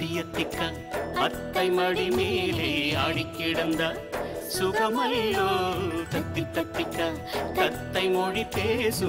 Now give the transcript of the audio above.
கட்டிய திக்க அத்தை மடி மேலே ஆடி கிடந்த சுகமல்லோ தத்தி தத்திக்க தத்தை மொழி பேசும்